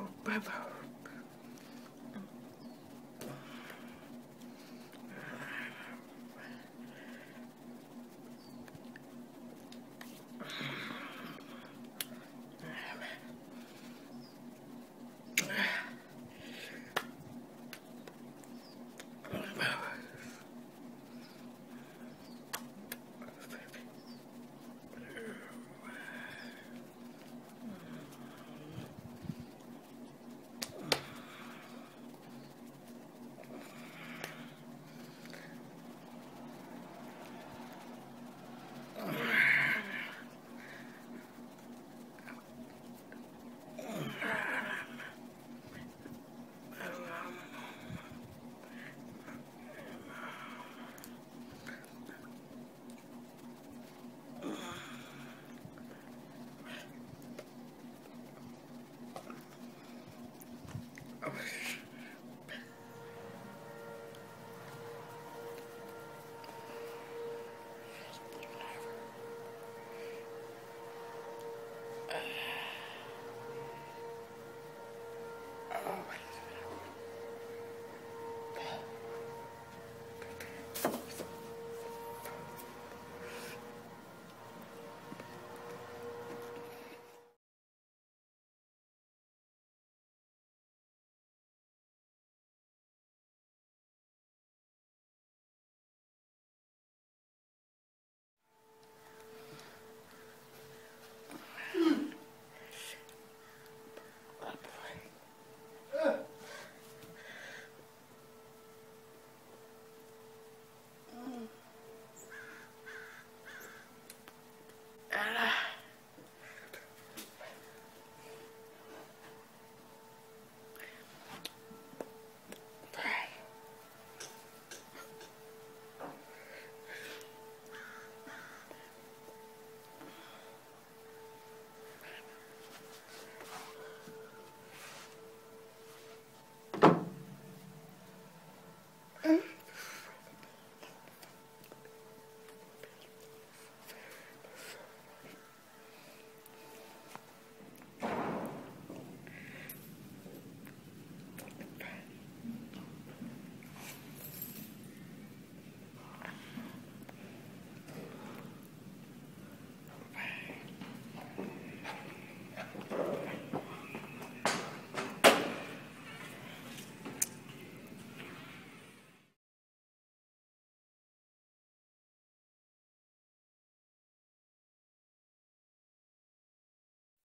Oh, brother. Okay.